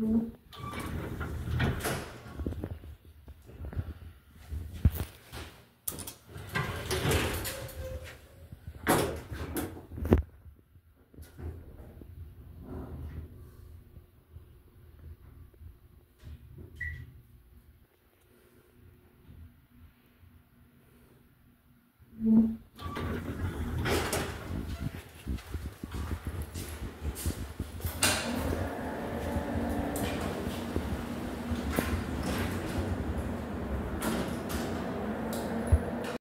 嗯。